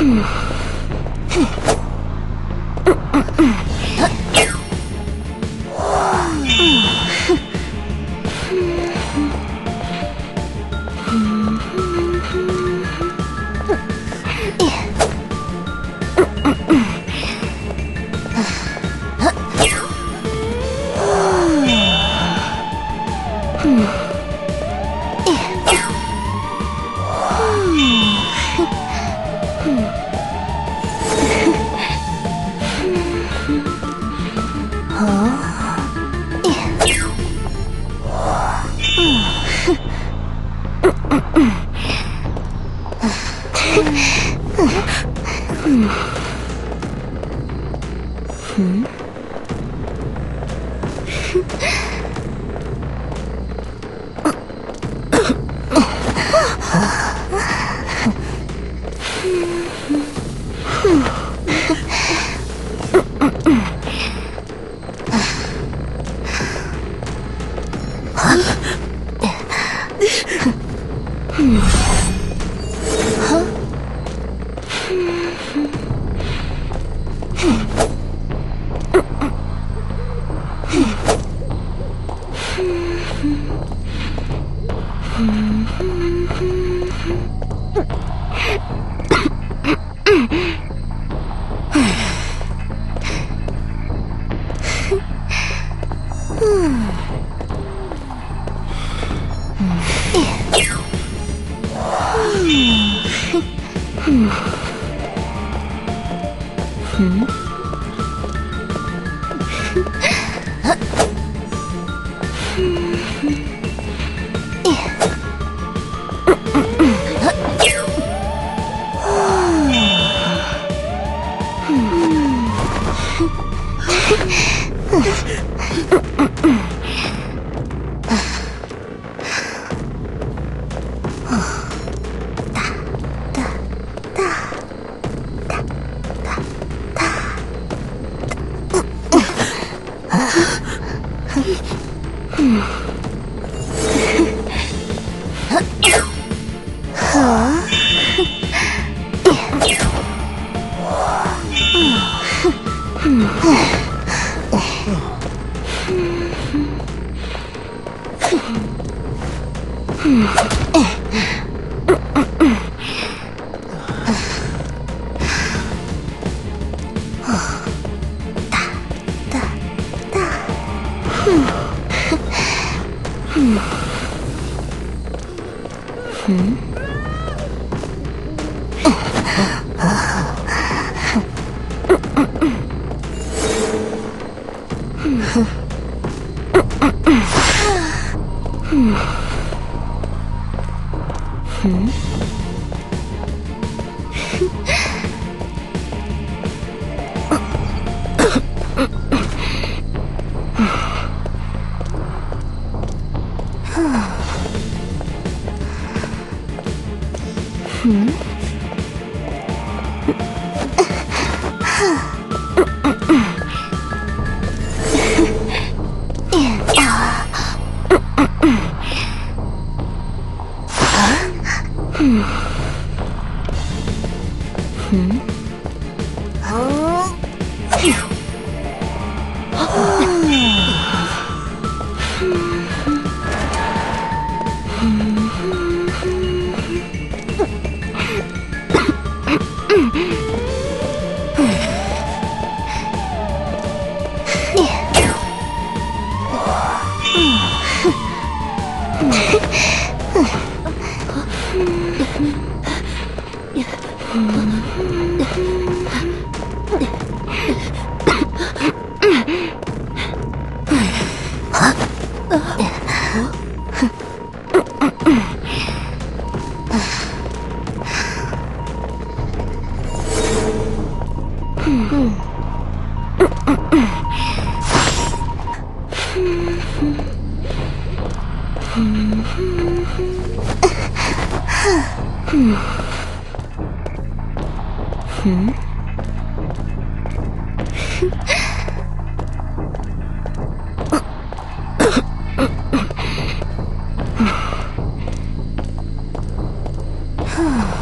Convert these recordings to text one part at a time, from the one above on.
嗯。哼嗯。嗯 Mm-hmm. 嗯。唉 Hmm? Ugh. Mm-hmm.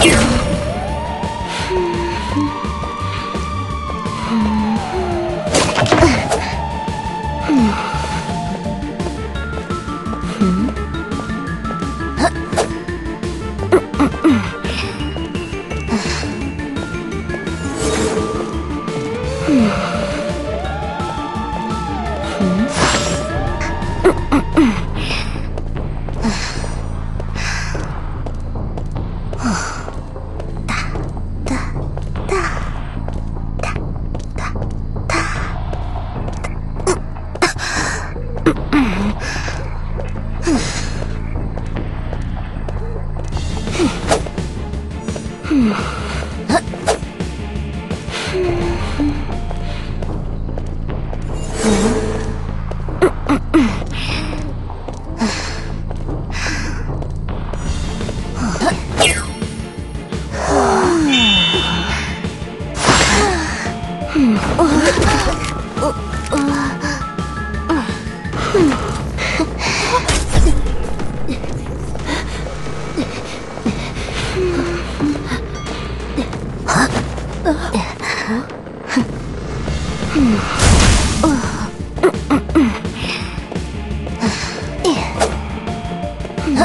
Yeah.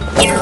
Yeah.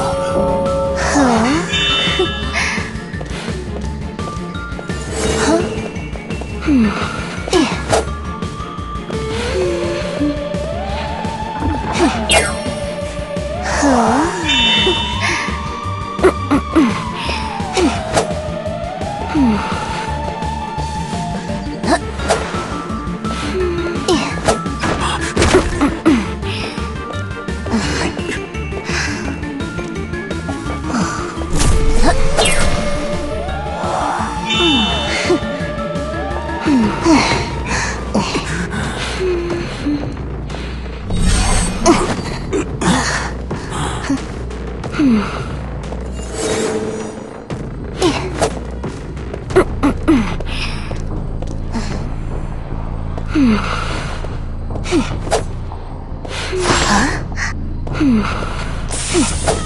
Ugh.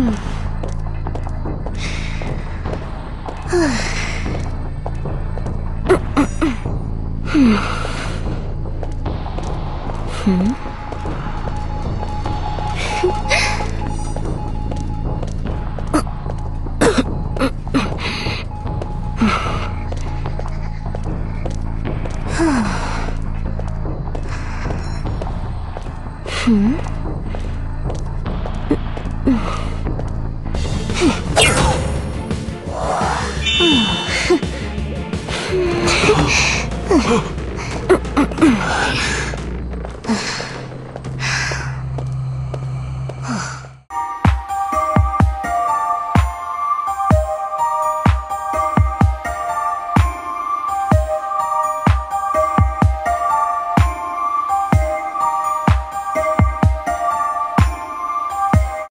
Hmm. Ugh.